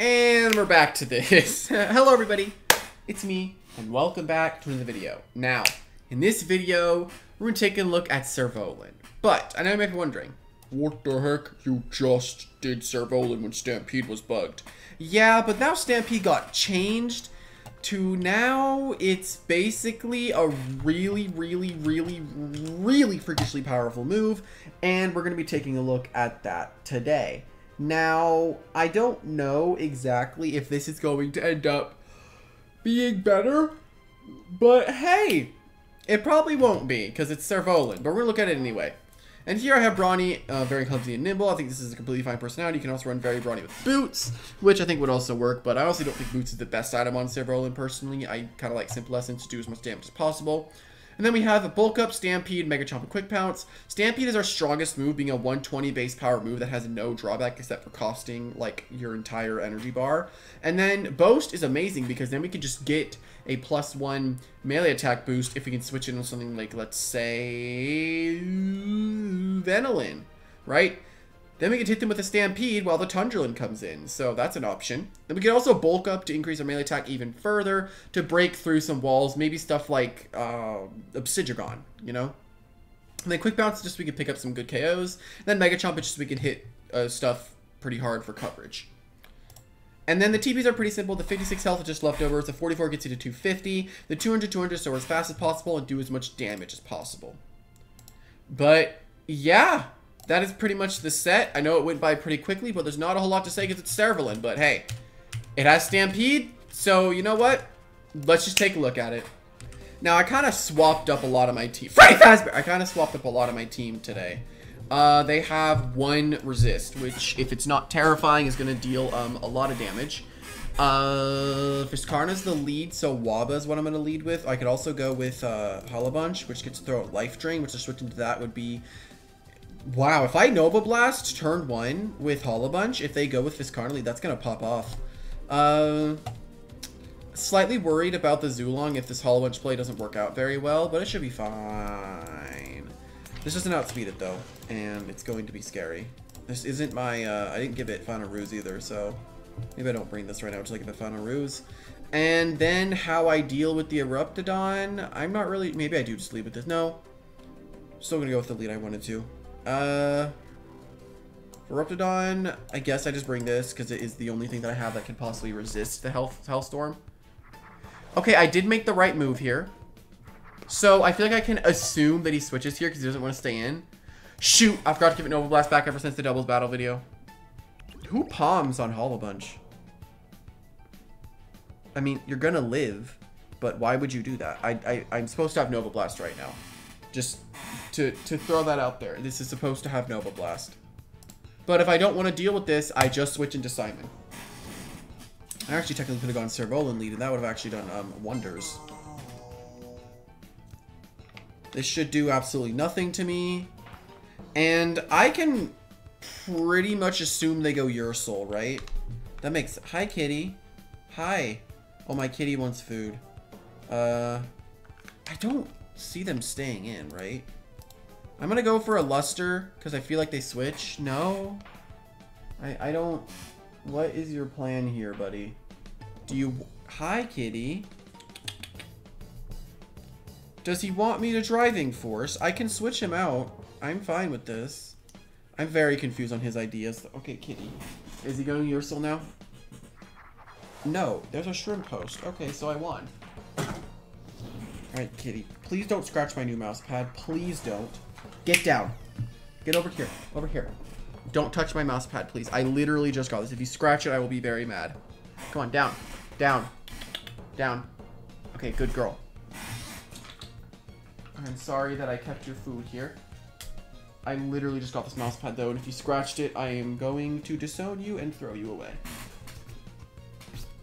And we're back to this. Hello everybody, it's me, and welcome back to another video. Now, in this video, we're gonna take a look at Cervolen. But, I know you might be wondering, what the heck? You just did Cervolen when Stampede was bugged. Yeah, but now Stampede got changed to now it's basically a really, really, really, really freakishly powerful move, and we're going to be taking a look at that today. Now, I don't know exactly if this is going to end up being better, but hey, it probably won't be, because it's Cervolen, but we're going to look at it anyway. And here I have Brawny, uh, very clumsy and nimble. I think this is a completely fine personality. You can also run very Brawny with Boots, which I think would also work, but I also don't think Boots is the best item on Cervolen personally. I kind of like Simple Essence to do as much damage as possible. And then we have a Bulk Up, Stampede, Mega Chomp, and Quick Pounce. Stampede is our strongest move, being a 120 base power move that has no drawback except for costing, like, your entire energy bar. And then Boast is amazing because then we can just get a plus one melee attack boost if we can switch it on something like, let's say, Venilin, right? Then we can hit them with a Stampede while the Tundurlin comes in, so that's an option. Then we can also bulk up to increase our melee attack even further to break through some walls, maybe stuff like uh, you know? And then Quick Pounce just so we can pick up some good KOs. And then Mega Chomp just so we can hit uh, stuff pretty hard for coverage. And then the TPs are pretty simple. The 56 health is just leftovers. The 44 gets you to 250. The 200, 200 so as fast as possible and do as much damage as possible. But yeah, that is pretty much the set. I know it went by pretty quickly, but there's not a whole lot to say because it's Cervolen. But hey, it has Stampede, so you know what? Let's just take a look at it. Now, I kind of swapped up a lot of my team. Freddy Fazbear! I kind of swapped up a lot of my team today. Uh, they have one resist, which, if it's not terrifying, is going to deal um, a lot of damage. Uh, Fiskarna's the lead, so Waba is what I'm going to lead with. I could also go with uh, Holobunch, which gets to throw a Life Drain, which to switch into that would be Wow, if I Nova Blast turn one with Holobunch, if they go with Fiskarna that's going to pop off. Uh, slightly worried about the Zulong if this Holobunch play doesn't work out very well, but it should be fine. This doesn't outspeed it, though, and it's going to be scary. This isn't my, uh, I didn't give it Final Ruse either, so maybe I don't bring this right now until give it Final Ruse. And then how I deal with the Eruptodon, I'm not really, maybe I do just leave with this. No, still going to go with the lead I wanted to. Uh, Eruptodon, I guess I just bring this because it is the only thing that I have that can possibly resist the health Hellstorm. Okay, I did make the right move here. So I feel like I can assume that he switches here because he doesn't want to stay in. Shoot, I forgot to give it Nova Blast back ever since the doubles battle video. Who palms on Holobunch? I mean, you're gonna live, but why would you do that? I, I, I'm supposed to have Nova Blast right now. Just to, to throw that out there. This is supposed to have Nova Blast. But if I don't want to deal with this, I just switch into Simon. I actually technically could have gone Cervolen lead, and that would have actually done um, wonders. This should do absolutely nothing to me. And I can pretty much assume they go Ursul, right? That makes... Hi, kitty. Hi. Oh, my kitty wants food. Uh, I don't see them staying in, right? I'm gonna go for a luster because I feel like they switch. No, I I don't. What is your plan here, buddy? Do you? Hi, kitty. Does he want me to driving force? I can switch him out. I'm fine with this. I'm very confused on his ideas. Okay, kitty. Is he going Ursul now? No, there's a shrimp post. Okay, so I won. Alright, kitty. Please don't scratch my new mouse pad. Please don't. Get down. Get over here. Over here. Don't touch my mouse pad, please. I literally just got this. If you scratch it, I will be very mad. Come on, down. Down. Down. Okay, good girl. I'm sorry that I kept your food here. I literally just got this mouse pad, though, and if you scratched it, I am going to disown you and throw you away.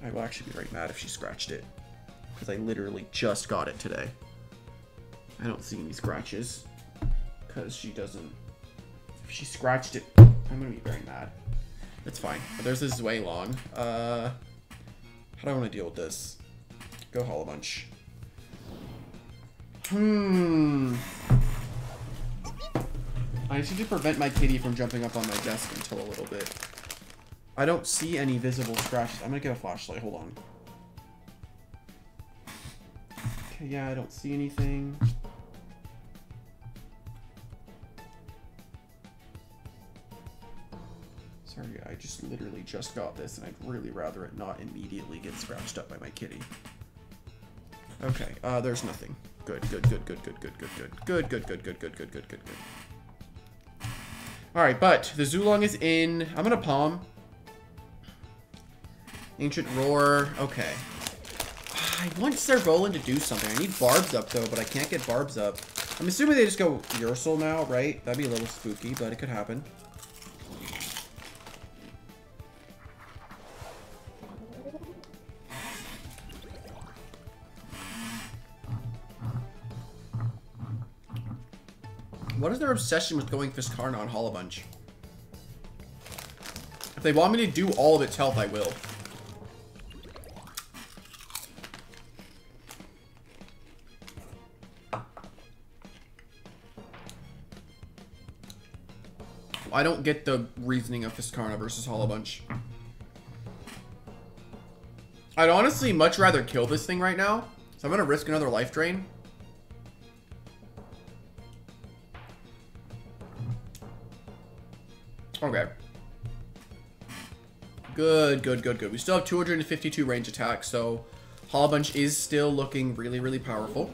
I will actually be very mad if she scratched it. Because I literally just got it today. I don't see any scratches. Because she doesn't... If she scratched it, I'm to be very mad. It's fine. But there's this way long. Uh, how do I want to deal with this? Go haul a bunch. Hmm. I need to prevent my kitty from jumping up on my desk until a little bit. I don't see any visible scratches. I'm gonna get a flashlight. Hold on. Yeah, I don't see anything. Sorry, I just literally just got this, and I'd really rather it not immediately get scratched up by my kitty. Okay, uh, there's nothing. Good, good, good, good, good, good, good, good, good, good, good, good, good, good, good, good, good. All right, but the Zulong is in. I'm gonna palm. Ancient Roar. Okay. I want Cervolen to do something. I need Barbs up, though, but I can't get Barbs up. I'm assuming they just go Ursul now, right? That'd be a little spooky, but it could happen. What is their obsession with going Fiskarna on Hollow Bunch? If they want me to do all of its health, I will. I don't get the reasoning of Fiskarna versus Hollow Bunch. I'd honestly much rather kill this thing right now. So I'm going to risk another life drain. Okay. Good, good, good, good. We still have 252 range attack, so Hollow Bunch is still looking really, really powerful.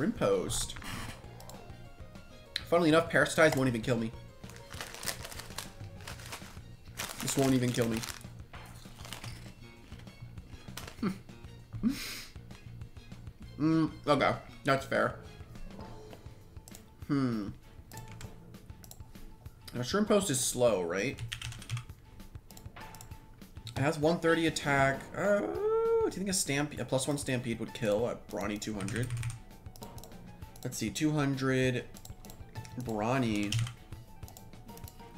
Shrimp Post. Funnily enough, Parasitize won't even kill me. This won't even kill me. Mm, okay. That's fair. Hmm. Now, Shrimp Post is slow, right? It has 130 attack. Uh, do you think a stamp, a plus one stampede would kill a Brawny 200? Let's see, 200 Brawny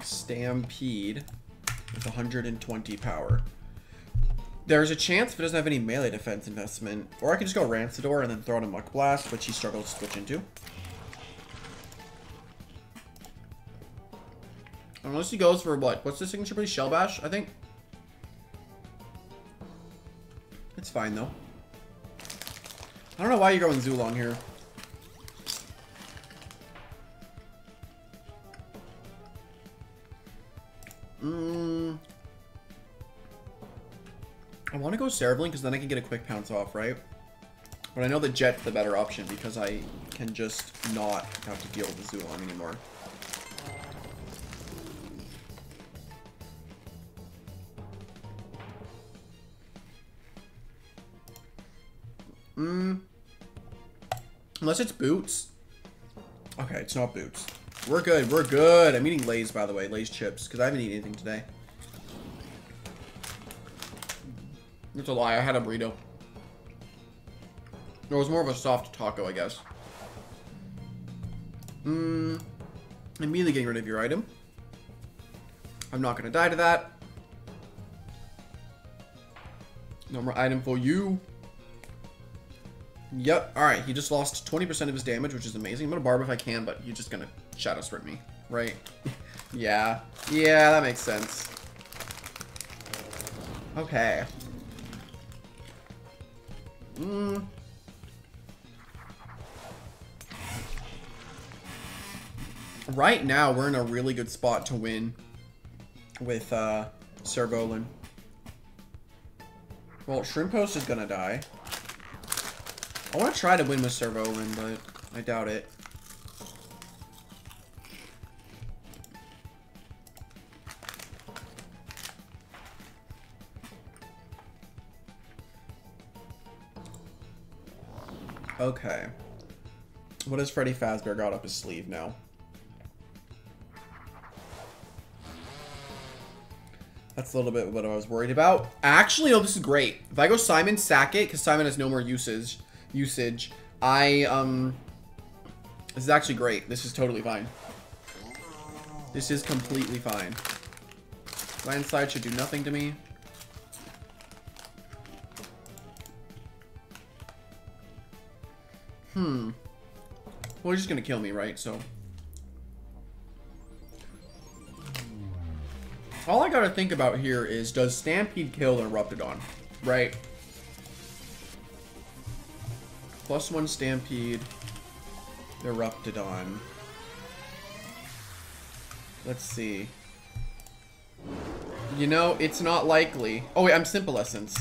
Stampede with 120 power. There's a chance if it doesn't have any melee defense investment. Or I can just go Rancidor and then throw in a Muck Blast, which he struggles to switch into. Unless he goes for what? What's the signature pretty Shell Bash, I think? It's fine, though. I don't know why you're going Zulong here. Cervolen because then I can get a quick pounce off, right? But I know the Jet's the better option because I can just not have to deal with the Zulong anymore. Hmm. Unless it's Boots. Okay, it's not Boots. We're good, we're good. I'm eating Lay's, by the way. Lay's chips, because I haven't eaten anything today. It's a lie. I had a burrito. It was more of a soft taco, I guess. Mmm. Immediately getting rid of your item. I'm not going to die to that. No more item for you. Yep. Alright, he just lost 20% of his damage, which is amazing. I'm going to barb if I can, but you're just going to shadow sprint me, right? yeah. Yeah, that makes sense. Okay. Mm. Right now, we're in a really good spot to win with uh, Cervolen. Well, Shrimp Post is gonna die. I want to try to win with Cervolen, but I doubt it. Okay. What has Freddy Fazbear got up his sleeve now? That's a little bit what I was worried about. Actually, no, this is great. If I go Simon, sack it, because Simon has no more usage. Usage. I, um... This is actually great. This is totally fine. This is completely fine. Landslide should do nothing to me. Hmm. Well, he's just gonna kill me, right? So. All I gotta think about here is, does Stampede kill Eruptodon? Right? Plus one Stampede. Eruptodon. Let's see. You know, it's not likely. Oh wait, I'm Simple Essence.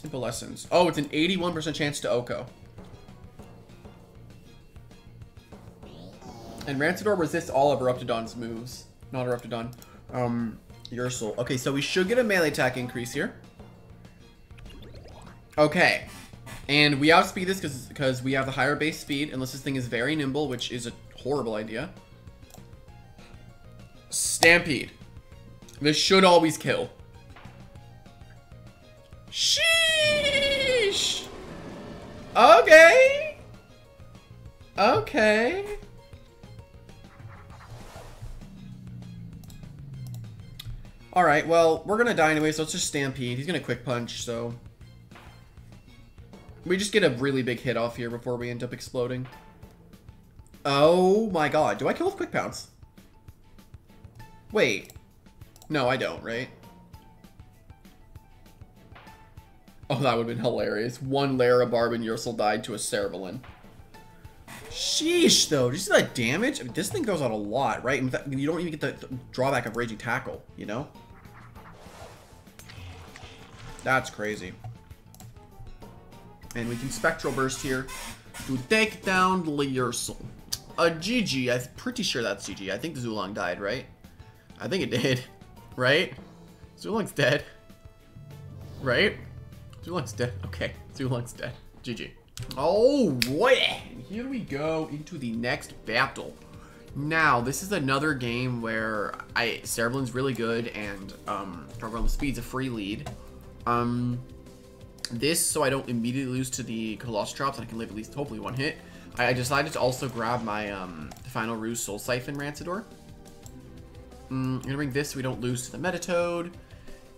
Simple lessons. Oh, it's an 81% chance to Oko. And Rancidor resists all of Eruptodon's moves. Not Eruptodon. Um, Ursul. Okay, so we should get a melee attack increase here. Okay. And we outspeed this because we have the higher base speed, unless this thing is very nimble, which is a horrible idea. Stampede. This should always kill. Sheesh! Okay. Okay. Alright, well, we're gonna die anyway, so let's just Stampede. He's gonna Quick Punch, so... We just get a really big hit off here before we end up exploding. Oh my god. Do I kill with Quick Pounce? Wait. No, I don't, right? Oh, that would have been hilarious. One Larabarb and Ursul died to a Cervolen. Sheesh, though. Did you see that damage? I mean, this thing goes out a lot, right? You don't even get the drawback of Raging Tackle, you know? That's crazy. And we can Spectral Burst here to take down Ursul. A GG. I'm pretty sure that's GG. I think the Zulong died, right? I think it did. Right? Zulong's dead. Right? Zulong's dead. Okay. Zulong's dead. GG. Oh, boy. Here we go into the next battle. Now, this is another game where I Cervolen's really good and um, Gargoyle Speed's a free lead. Um, this, so I don't immediately lose to the Colostrops and I can live at least hopefully one hit. I, I decided to also grab my um, Final Ruse Soul Siphon Rancidor. Mm, I'm gonna bring this so we don't lose to the Meditoad.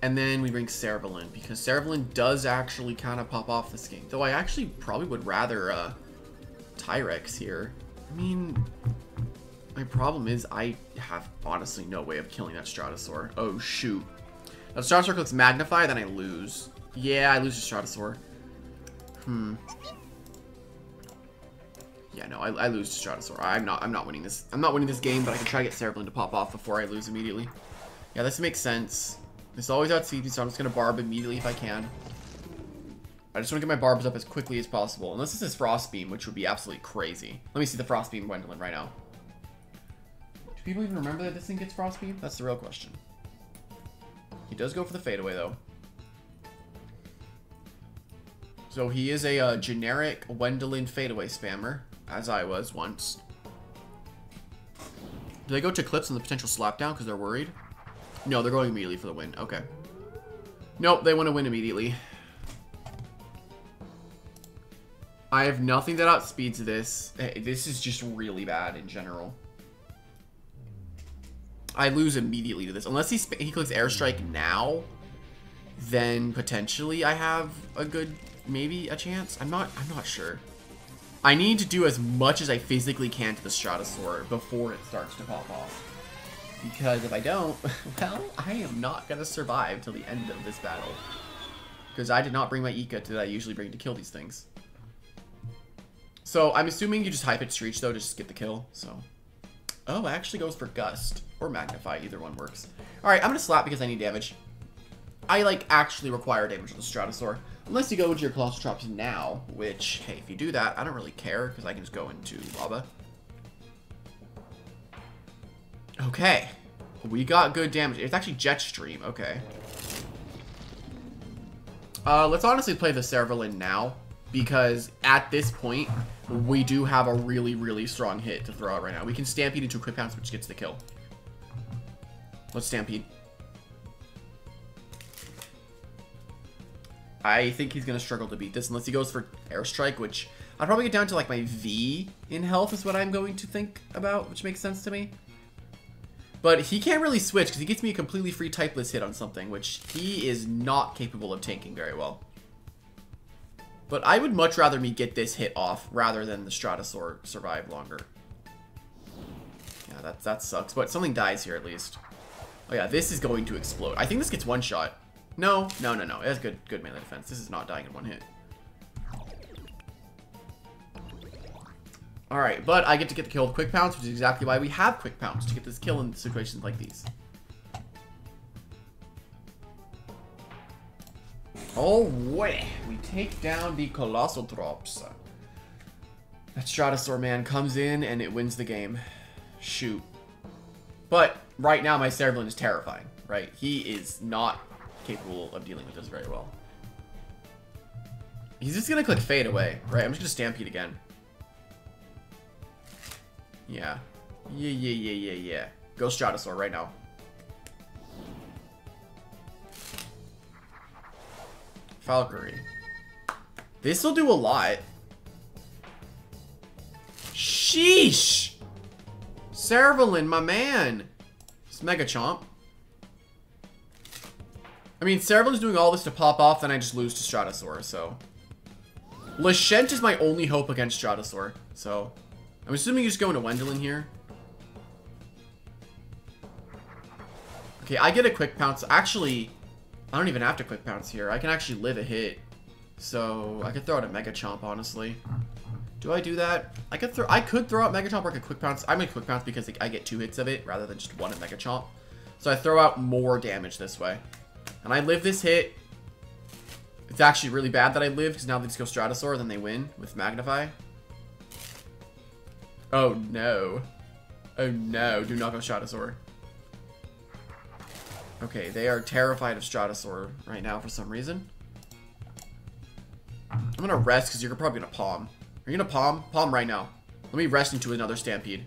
And then we bring Cervolen, because Cervolen does actually kind of pop off this game. Though I actually probably would rather uh, Tyrex here. I mean, my problem is I have honestly no way of killing that Stratosaur. Oh, shoot. If Stratosaur clicks Magnify, then I lose. Yeah, I lose to Stratosaur. Hmm. Yeah, no, I, I lose to Stratosaur. I'm not I'm not winning this. I'm not winning this game, but I can try to get Cervolen to pop off before I lose immediately. Yeah, this makes sense. This always outspeeds me, so I'm just gonna barb immediately if I can. I just want to get my barbs up as quickly as possible. Unless this is Frost Beam, which would be absolutely crazy. Let me see the Frost Beam Gwendolyn right now. Do people even remember that this thing gets Frost Beam? That's the real question. He does go for the fadeaway, though. So he is a uh, generic Gwendolyn fadeaway spammer, as I was once. Do they go to clips on the potential slapdown because they're worried? No, they're going immediately for the win. Okay. Nope, they want to win immediately. I have nothing that outspeeds this. Eh, this is just really bad in general. I lose immediately to this. Unless he, he clicks airstrike now, then potentially I have a good, maybe a chance. I'm not, I'm not sure. I need to do as much as I physically can to the Stratosaur before it starts to pop off. Because if I don't, well, I am not going to survive till the end of this battle. Because I did not bring my Ika that I usually bring to kill these things. So I'm assuming you just high pitch reach though to just get the kill. So, oh, actually goes for Gust or Magnify. Either one works. All right, I'm gonna slap because I need damage. I like actually require damage with the Stratosaur. Unless you go into your Colossal Colostrops now, which, hey, if you do that, I don't really care because I can just go into Lava. Okay. We got good damage. It's actually Jet Stream. Okay. Uh, let's honestly play the Cervolen now because at this point, we do have a really, really strong hit to throw out right now. We can Stampede into a Quick Pounce, which gets the kill. Let's Stampede. I think he's going to struggle to beat this unless he goes for Airstrike, which I'd probably get down to like my V in health is what I'm going to think about, which makes sense to me. But he can't really switch because he gets me a completely free typeless hit on something, which he is not capable of tanking very well. But I would much rather me get this hit off rather than the Stratosaur survive longer. Yeah, that, that sucks. But something dies here at least. Oh yeah, this is going to explode. I think this gets one shot. No, no, no, no. It has good, good melee defense. This is not dying in one hit. Alright, but I get to get the kill with Quick Pounce, which is exactly why we have Quick Pounce, to get this kill in situations like these. Oh, way! We take down the Colostrops. That Stratosaur man comes in and it wins the game. Shoot. But right now my Cervolen is terrifying, right? He is not capable of dealing with this very well. He's just gonna click fade away, right? I'm just gonna Stampede again. Yeah. Yeah, yeah, yeah, yeah, yeah. Go Stratosaur right now. Valkyrie. This will do a lot. Sheesh! Cervolen, my man! It's Mega Chomp. I mean, Cervolen's doing all this to pop off, then I just lose to Stratosaur, so... Lashent is my only hope against Stratosaur, so... I'm assuming you just go into Wendelin here. Okay, I get a quick pounce. Actually, I don't even have to quick pounce here. I can actually live a hit. So, I could throw out a Mega Chomp, honestly. Do I do that? I could throw I could throw out Mega Chomp or could quick pounce. I'm gonna quick pounce because I get two hits of it rather than just one at Mega Chomp. So I throw out more damage this way. And I live this hit. It's actually really bad that I live because now they just go Stratosaur, then they win with Magnify. Oh no. Oh no, do not go Stratosaur. Okay, they are terrified of Stratosaur right now for some reason. I'm gonna rest because you're probably gonna palm. Are you gonna palm? Palm right now. Let me rest into another Stampede.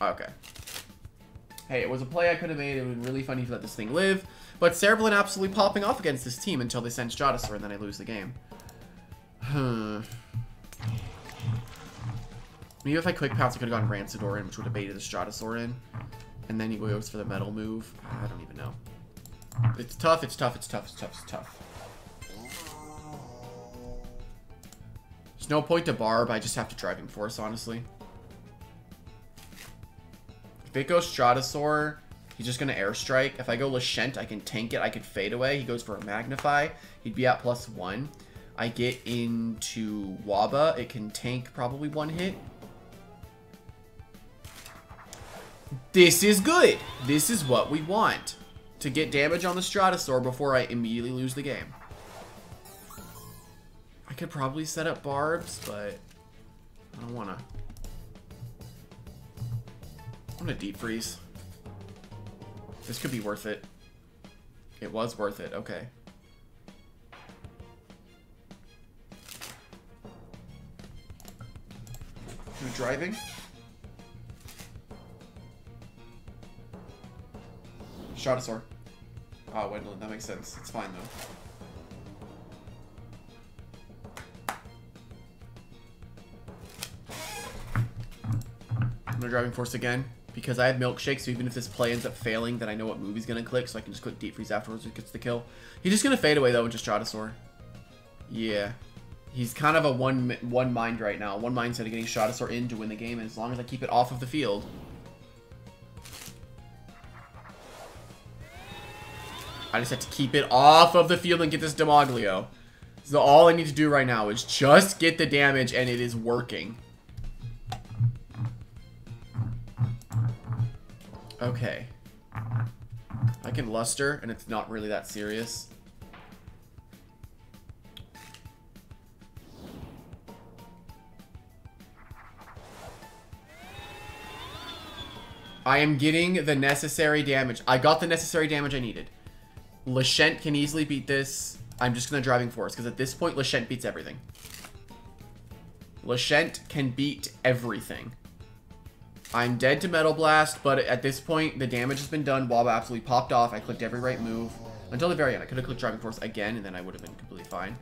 Okay. Hey, it was a play I could have made. It would be really funny if you let this thing live. But Cervolen absolutely popping off against this team until they send Stratosaur and then I lose the game. Hmm. Maybe if I quick pounce, I could have gone Rancidor in, which would have baited the Stratosaur in. And then he goes for the metal move. I don't even know. It's tough, it's tough, it's tough, it's tough, it's tough. There's no point to Barb, I just have to Driving Force, honestly. If it goes Stratosaur, he's just to Airstrike. If I go Lachent, I can tank it, I could Fade Away. He goes for a Magnify. He'd be at plus one. I get into Waba, it can tank probably one hit. This is good. This is what we want. To get damage on the Stratosaur before I immediately lose the game. I could probably set up barbs, but I don't want to. I'm going to deep freeze. This could be worth it. It was worth it. Okay. Driving? Stratosaur. Oh, Wendelin, that makes sense. It's fine, though. I'm gonna Driving Force again, because I have Milkshake, so even if this play ends up failing, then I know what move he's gonna click, so I can just click Deep Freeze afterwards, it gets the kill. He's just gonna fade away, though, into Stratosaur. Yeah. He's kind of a one one mind right now. One mindset of getting Stratosaur in to win the game, and as long as I keep it off of the field. I just have to keep it off of the field and get this Demoglio. So all I need to do right now is just get the damage, and it is working. Okay. I can Luster, and it's not really that serious. I am getting the necessary damage. I got the necessary damage I needed. Lachent can easily beat this. I'm just going to Driving Force, because at this point, Lachent beats everything. Lachent can beat everything. I'm dead to Metal Blast, but at this point, the damage has been done. Wob absolutely popped off. I clicked every right move. Until the very end. I could have clicked Driving Force again, and then I would have been completely fine.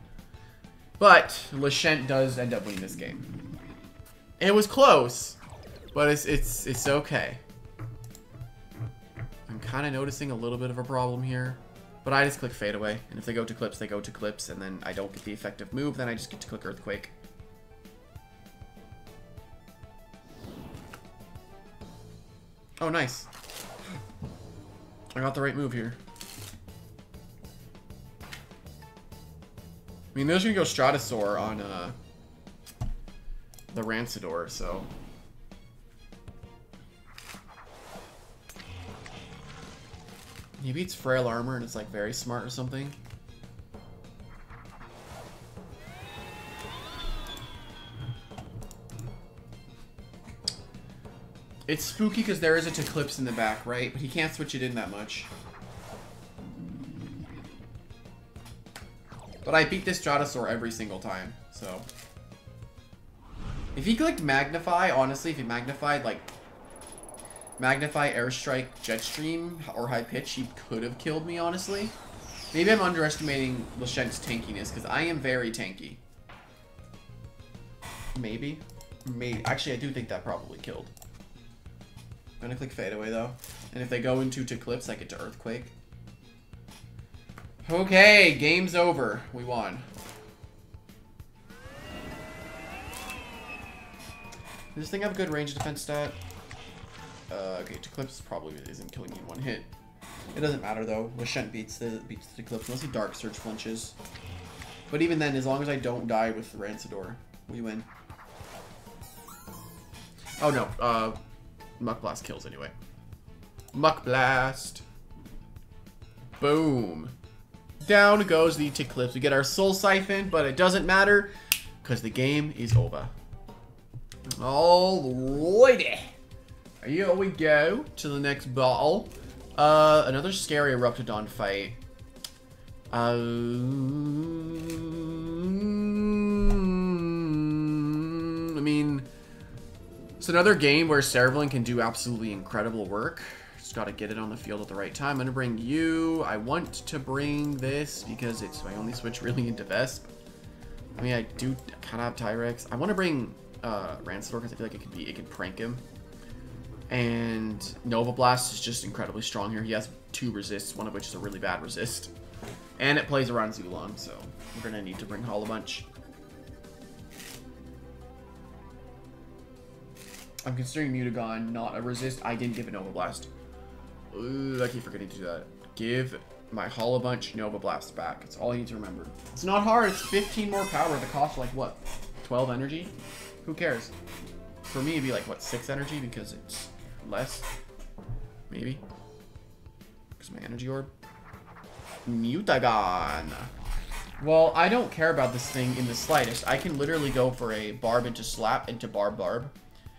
But, Lachent does end up winning this game. It was close, but it's, it's, it's okay kind of noticing a little bit of a problem here. But I just click Fade Away, and if they go to Clips, they go to Clips, and then I don't get the effective move, then I just get to click Earthquake. Oh, nice. I got the right move here. I mean, they're just gonna go Stratosaur on uh, the Rancidor, so. He beats Frail Armor and it's like very smart or something. It's spooky because there is a Eclipse in the back, right? But he can't switch it in that much. But I beat this Stratosaur every single time, so... If he clicked Magnify, honestly, if he magnified, like, Magnify, Airstrike, Jetstream, or High Pitch, he could have killed me, honestly. Maybe I'm underestimating Leshent's tankiness, because I am very tanky. Maybe. Maybe. Actually, I do think that probably killed. I'm gonna click Fade Away, though. And if they go into to Eclipse, I get to Earthquake. Okay, game's over. We won. Does this thing have a good range defense stat? Uh, okay, Eclipse probably isn't killing you in one hit. It doesn't matter though. Leshent beats the beats the Eclipse unless he Dark Surge flinches. But even then, as long as I don't die with Rancidor, we win. Oh no, uh, Muck Blast kills anyway. Muck Blast. Boom. Down goes the Eclipse. We get our Soul Siphon, but it doesn't matter because the game is over. Alrighty. Here we go to the next battle. Uh, another scary Eruptodon fight. Uh, I mean, it's another game where Cervolen can do absolutely incredible work. Just gotta get it on the field at the right time. I'm gonna bring you. I want to bring this because it's my only switch really into Vesp. I mean, I do kind of have Tyrex. I want to bring uh, because I feel like it could be it could prank him. And Nova Blast is just incredibly strong here. He has two resists, one of which is a really bad resist. And it plays around Zulong, so we're gonna need to bring Hollow Bunch. I'm considering Mutagon not a resist. I didn't give it Nova Blast. Ooh, I keep forgetting to do that. Give my Hollow Bunch Nova Blast back. It's all you need to remember. It's not hard. It's 15 more power. The cost like what? 12 energy? Who cares? For me, it'd be like, what, 6 energy because it's less? Maybe. Because my energy orb. Mutagon. Well, I don't care about this thing in the slightest. I can literally go for a Barb into Slap into Barb Barb.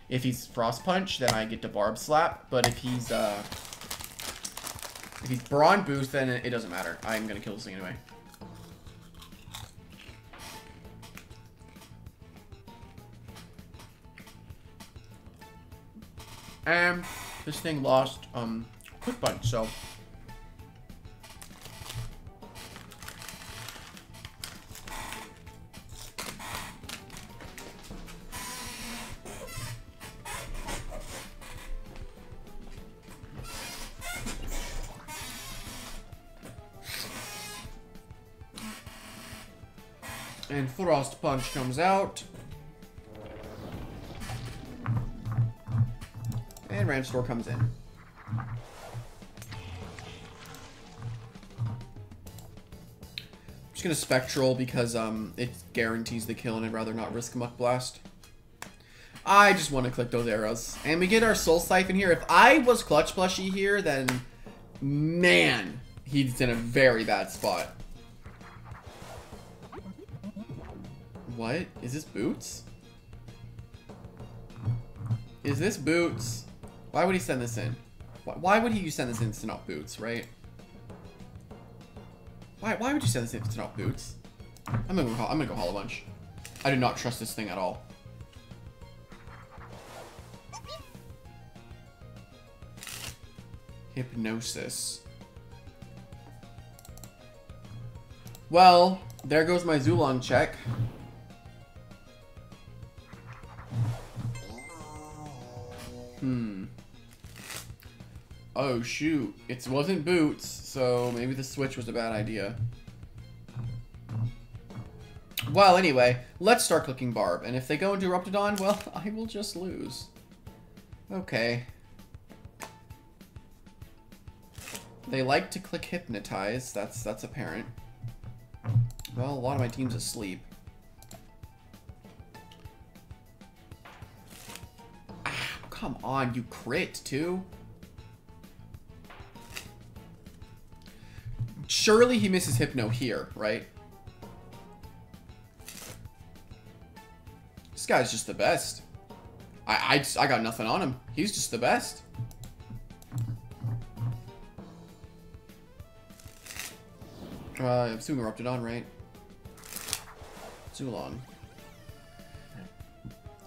If he's Frost Punch, then I get to Barb Slap. But if he's, uh... If he's Brawn Boost, then it doesn't matter. I'm gonna kill this thing anyway. And this thing lost um quick punch, so And Frost Punch comes out. Ramstor comes in. I'm just gonna Spectral because um it guarantees the kill and I'd rather not risk Muck Blast. I just want to click those arrows. And we get our Soul Siphon here. If I was Clutch Plushie here, then man, he's in a very bad spot. What? Is this Boots? Is this Boots? Why would he send this in? Why, would he send this in to not Boots, right? Why, why would you send this in to not Boots? I'm gonna, go, I'm gonna go Hollow Bunch. I do not trust this thing at all. Hypnosis. Well, there goes my Zulong check. Hmm. Oh, shoot. It wasn't boots, so maybe the switch was a bad idea. Well, anyway, let's start clicking Barb. And if they go into Eruptodon, well, I will just lose. Okay. They like to click Hypnotize. That's that's apparent. Well, a lot of my team's asleep. Ah, come on, you crit, too? Surely he misses Hypno here, right? This guy's just the best. I, I, I got nothing on him. He's just the best. Uh, I'm assuming Eruptodon, right? Zulong.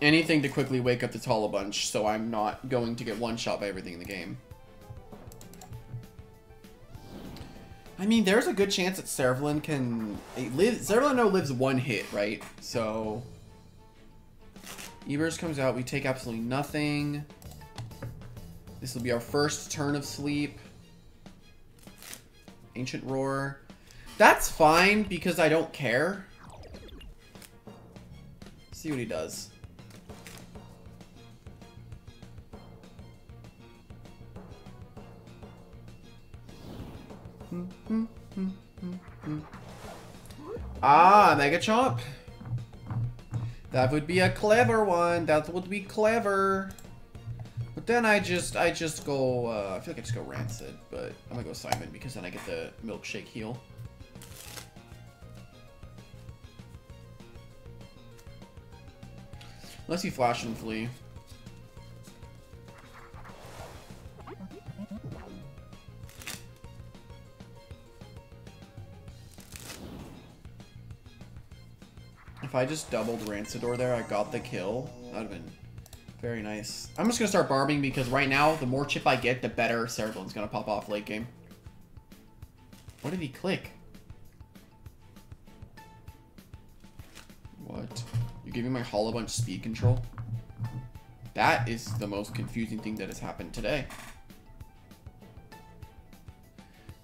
Anything to quickly wake up the tall bunch, so I'm not going to get one shot by everything in the game. I mean, there's a good chance that Cervolen can live. Cervolen no lives one hit, right? So Ebers comes out. We take absolutely nothing. This will be our first turn of sleep. Ancient Roar. That's fine because I don't care. See what he does. Ah, Mega Chomp. That would be a clever one. That would be clever. But then I just, I just go, uh, I feel like I just go Rancid, but I'm gonna go Simon because then I get the Milkshake heal. Unless you Flash and Flee. I just doubled Rancidor there, I got the kill. That would have been very nice. I'm just going to start barbing because right now, the more chip I get, the better Cervolen's going to pop off late game. What did he click? What? You're giving my Hollow Bunch speed control? That is the most confusing thing that has happened today.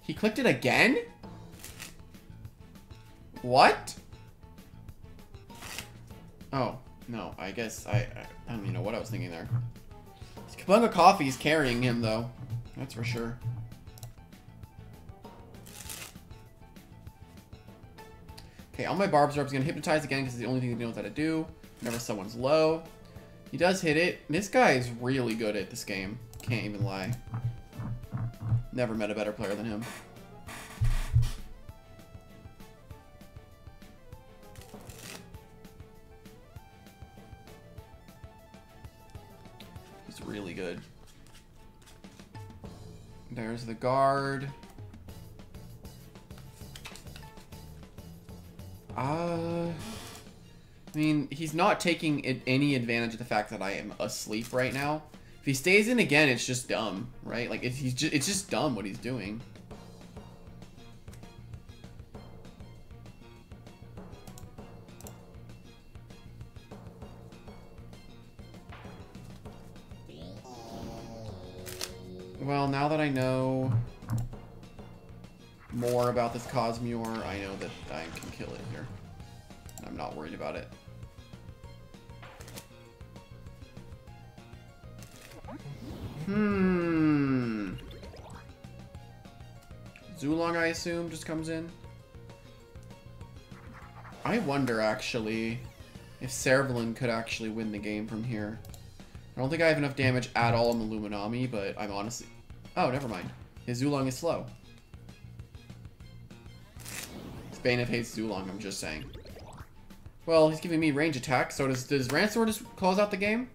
He clicked it again? What? Oh, no, I guess I, I, don't even know what I was thinking there. Kabunga Coffee is carrying him, though. That's for sure. Okay, all my Barbs are gonna hypnotize again because it's the only thing he knows how to do. Whenever someone's low. He does hit it. This guy is really good at this game. Can't even lie. Never met a better player than him. Really good. There's the guard. Uh, I mean, he's not taking any advantage of the fact that I am asleep right now. If he stays in again, it's just dumb, right? Like, it's, he's it's just dumb what he's doing. Well, now that I know more about this Cosmure, I know that I can kill it here. I'm not worried about it. Hmm. Zulong, I assume, just comes in. I wonder, actually, if Cervolen could actually win the game from here. I don't think I have enough damage at all on the Luminami, but I'm honestly... Oh, never mind. His Zulong is slow. Spain hates Zulong, I'm just saying. Well, he's giving me range attack, so does, does Rancor just close out the game?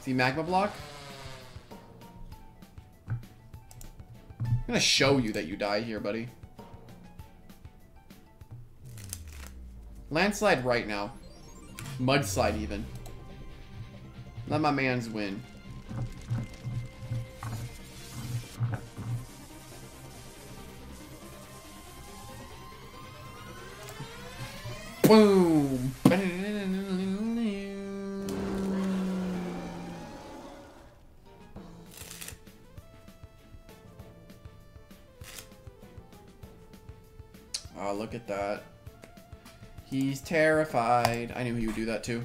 See Magma Block? I'm gonna show you that you die here, buddy. Landslide right now. Mudslide even. Let my mans win. Boom! Oh, look at that. He's terrified. I knew he would do that too.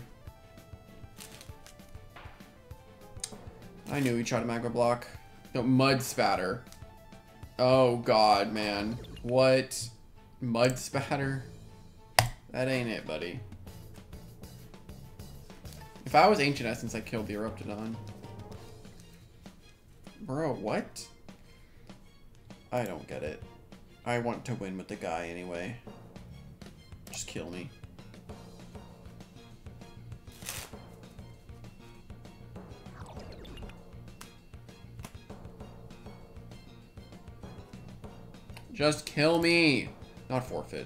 I knew he tried to magma block. No, mud spatter. Oh god, man. What? Mud spatter? That ain't it, buddy. If I was Ancient Essence, I killed the Eruptodon. Bro, what? I don't get it. I want to win with the guy anyway. Just kill me. Just kill me. Not forfeit.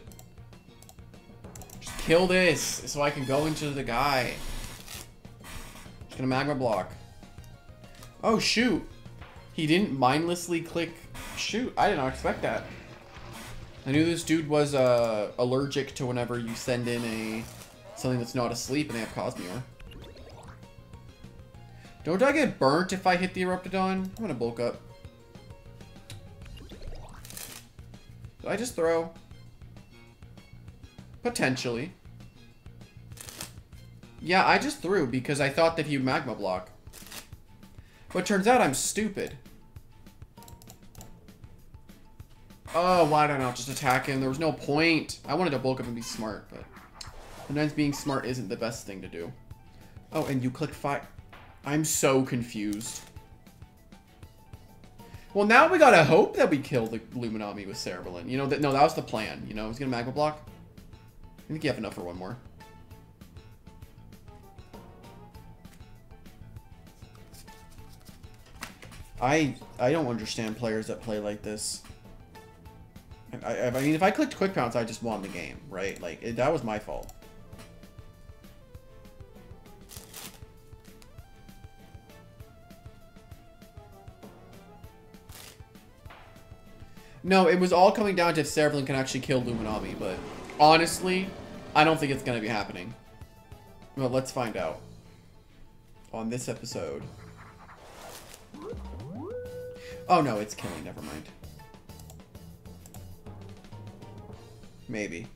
Just kill this so I can go into the guy. Just gonna magma block. Oh, shoot. He didn't mindlessly click shoot. I did not expect that. I knew this dude was uh, allergic to whenever you send in a something that's not asleep and they have Cosmere. Don't I get burnt if I hit the Eruptodon? I'm gonna bulk up. Did I just throw? Potentially. Yeah, I just threw because I thought that he would magma block. But turns out I'm stupid. Oh, why did I not just attack him? There was no point. I wanted to bulk up and be smart, but sometimes being smart isn't the best thing to do. Oh, and you click fire. I'm so confused. Well, now we gotta hope that we kill the Luminami with Cervolen. You know, that no, that was the plan. You know, he's gonna Magma Block. I think you have enough for one more. I I don't understand players that play like this. I, I mean, if I clicked Quick Pounce, I just won the game, right? Like, it, that was my fault. No, it was all coming down to if Cervolen can actually kill Luminami, but honestly, I don't think it's going to be happening. Well, let's find out on this episode. Oh no, it's killing, never mind. Maybe.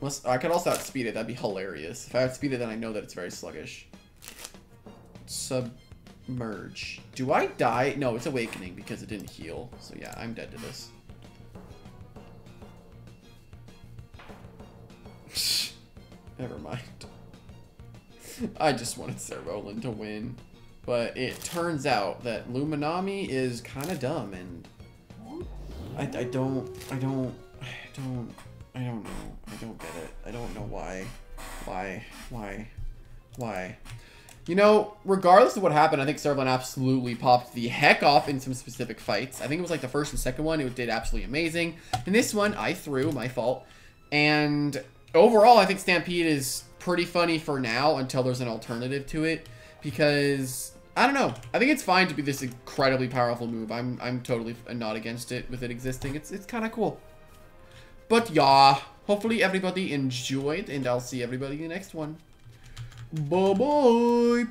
Unless, I could also outspeed it, that'd be hilarious. If I outspeed it, then I know that it's very sluggish. Submerge. Do I die? No, it's awakening because it didn't heal. So yeah, I'm dead to this. Never mind. I just wanted Cervolen to win. But it turns out that Luminami is kind of dumb and I, I don't, I don't, I don't, I don't know. I don't get it. I don't know why, why, why, why. You know, regardless of what happened, I think Cervolen absolutely popped the heck off in some specific fights. I think it was like the first and second one, it did absolutely amazing. In this one, I threw, my fault. And overall, I think Stampede is pretty funny for now until there's an alternative to it. Because, I don't know. I think it's fine to be this incredibly powerful move. I'm I'm totally not against it with it existing. It's, it's kind of cool. But yeah, hopefully everybody enjoyed, and I'll see everybody in the next one. Bye-bye.